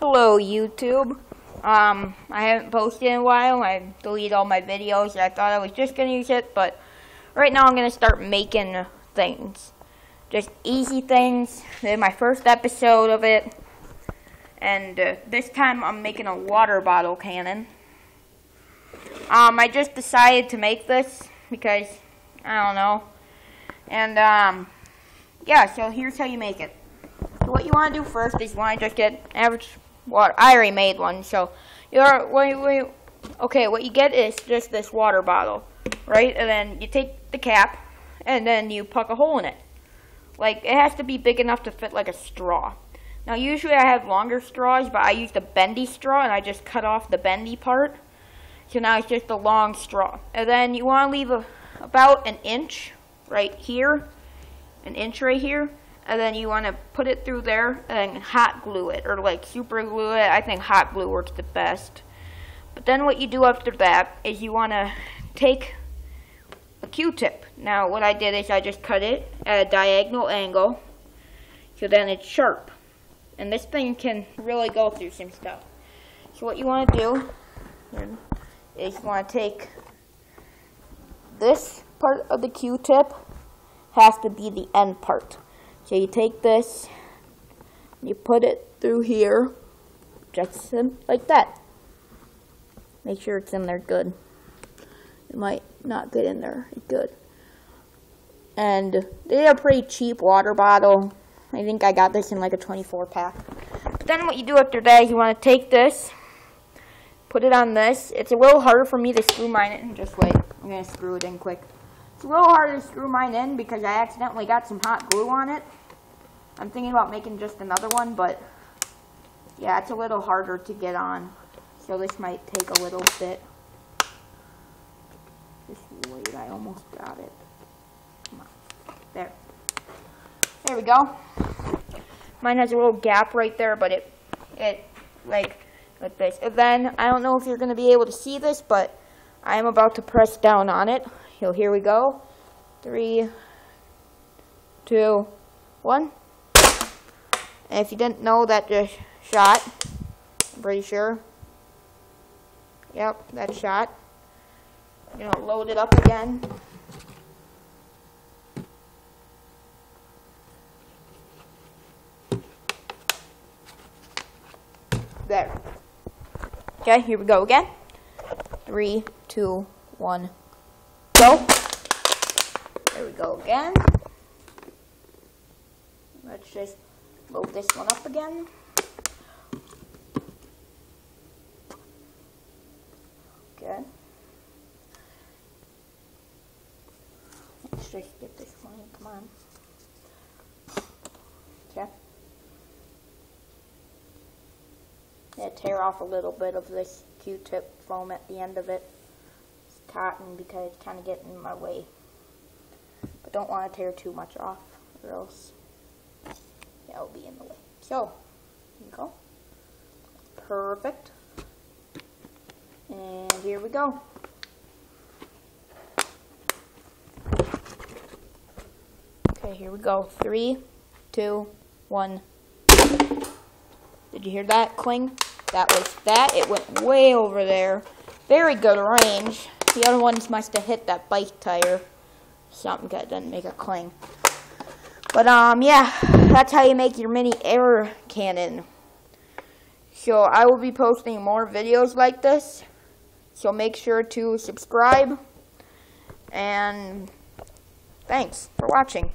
Hello, YouTube. Um, I haven't posted in a while. I deleted all my videos. I thought I was just going to use it, but right now I'm going to start making things. Just easy things. This is my first episode of it. And uh, this time I'm making a water bottle cannon. Um, I just decided to make this because, I don't know. And, um, yeah, so here's how you make it. So what you want to do first is you want to just get average water. I already made one, so you're wait wait. Okay, what you get is just this water bottle, right? And then you take the cap, and then you poke a hole in it. Like it has to be big enough to fit like a straw. Now usually I have longer straws, but I used a bendy straw and I just cut off the bendy part. So now it's just a long straw. And then you want to leave a, about an inch right here, an inch right here, and then you want to put it through there and hot glue it or like super glue it. I think hot glue works the best. But then what you do after that is you want to take a Q-tip. Now what I did is I just cut it at a diagonal angle so then it's sharp. And this thing can really go through some stuff. So what you want to do is you want to take this part of the Q-tip has to be the end part. So you take this, you put it through here, just like that. Make sure it's in there good. It might not get in there good. And they are pretty cheap water bottle. I think I got this in like a 24 pack. But then what you do after that is you want to take this, put it on this. It's a little harder for me to screw mine in. Just wait. I'm going to screw it in quick. It's a little harder to screw mine in because I accidentally got some hot glue on it. I'm thinking about making just another one, but yeah, it's a little harder to get on. So this might take a little bit. Just wait, I almost got it. Come on. There. There we go. Mine has a little gap right there, but it, it, like, like this. And then, I don't know if you're going to be able to see this, but I am about to press down on it. So here we go. Three, two, one. And if you didn't know that just shot, I'm pretty sure. Yep, that shot. You know, load it up again. There. Okay, here we go again. Three, two, one, go. There we go again. Let's just load this one up again. Good. Let's just get this one, in, come on. Okay. Yeah, tear off a little bit of this Q-tip foam at the end of it. It's cotton because it's kind of getting in my way. But don't want to tear too much off or else that will be in the way. So, here you go. Perfect. And here we go. Okay, here we go. Three, two, one. Did you hear that cling? That was that. It went way over there. Very good range. The other ones must have hit that bike tire. Something that doesn't make a cling. But, um, yeah, that's how you make your mini air cannon. So, I will be posting more videos like this. So, make sure to subscribe. And, thanks for watching.